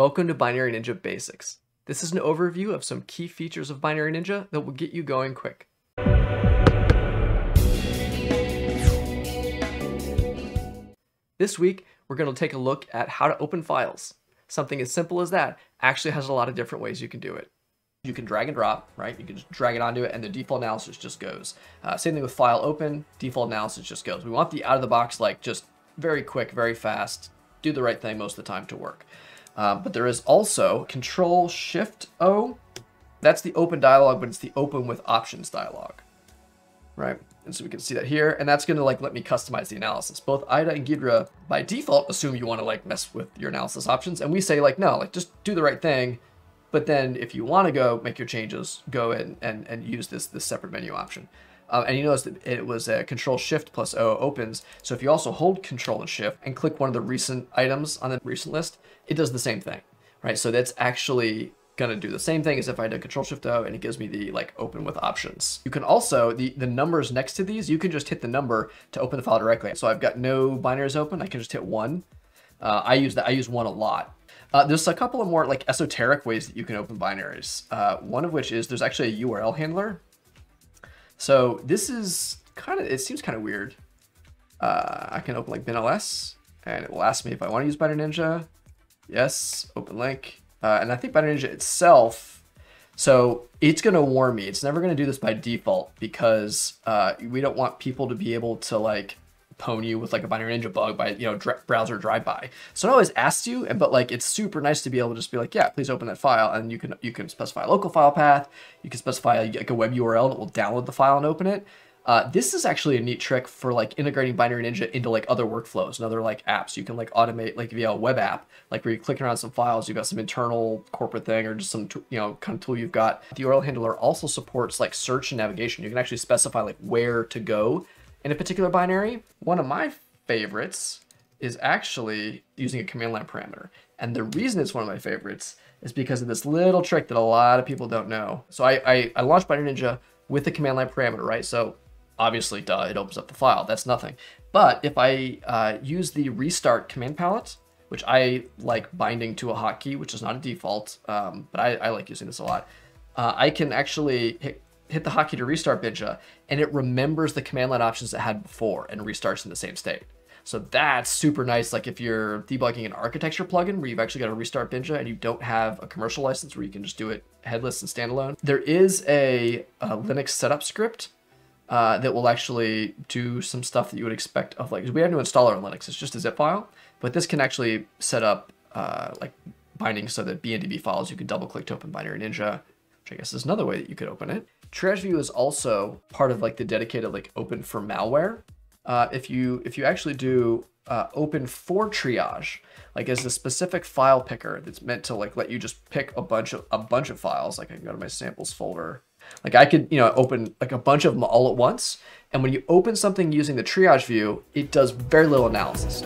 Welcome to Binary Ninja Basics. This is an overview of some key features of Binary Ninja that will get you going quick. This week, we're going to take a look at how to open files. Something as simple as that actually has a lot of different ways you can do it. You can drag and drop, right? You can just drag it onto it and the default analysis just goes. Uh, same thing with file open, default analysis just goes. We want the out of the box, like just very quick, very fast, do the right thing most of the time to work. Uh, but there is also Control Shift O. That's the open dialog, but it's the open with options dialog, right? And so we can see that here, and that's gonna like let me customize the analysis. Both IDA and Ghidra by default assume you wanna like mess with your analysis options, and we say like, no, like just do the right thing. But then if you wanna go make your changes, go in and, and use this, this separate menu option. Um, and you notice that it was a Control Shift plus O opens. So if you also hold Control and Shift and click one of the recent items on the recent list, it does the same thing, right? So that's actually gonna do the same thing as if I did Control Shift O and it gives me the like open with options. You can also, the, the numbers next to these, you can just hit the number to open the file directly. So I've got no binaries open, I can just hit one. Uh, I use that, I use one a lot. Uh, there's a couple of more like esoteric ways that you can open binaries. Uh, one of which is there's actually a URL handler so this is kind of, it seems kind of weird. Uh, I can open like binls and it will ask me if I want to use Binary Ninja. Yes, open link. Uh, and I think Binary Ninja itself, so it's going to warn me. It's never going to do this by default because uh, we don't want people to be able to like pwn you with like a binary ninja bug by you know dr browser drive by. So it always asks you, and but like it's super nice to be able to just be like, yeah, please open that file, and you can you can specify a local file path, you can specify like a web URL that will download the file and open it. Uh, this is actually a neat trick for like integrating Binary Ninja into like other workflows and other like apps. You can like automate like via a web app, like where you're clicking around some files, you've got some internal corporate thing or just some you know kind of tool you've got. The URL handler also supports like search and navigation. You can actually specify like where to go in a particular binary. One of my favorites is actually using a command line parameter. And the reason it's one of my favorites is because of this little trick that a lot of people don't know. So I, I, I launched Binary Ninja with the command line parameter, right? So obviously, duh, it opens up the file. That's nothing. But if I uh, use the restart command palette, which I like binding to a hotkey, which is not a default, um, but I, I, like using this a lot, uh, I can actually hit hit the hotkey to restart Binja, and it remembers the command line options it had before and restarts in the same state. So that's super nice. Like if you're debugging an architecture plugin where you've actually got to restart Binja and you don't have a commercial license where you can just do it headless and standalone. There is a, a Linux setup script uh, that will actually do some stuff that you would expect of like, we have no installer on Linux. It's just a zip file, but this can actually set up uh, like bindings so that BNDB files you can double click to open Binary Ninja, I guess is another way that you could open it. Triage View is also part of like the dedicated like open for malware. Uh, if you if you actually do uh, open for triage, like as a specific file picker that's meant to like let you just pick a bunch of a bunch of files. Like I can go to my samples folder. Like I could you know open like a bunch of them all at once. And when you open something using the triage view, it does very little analysis.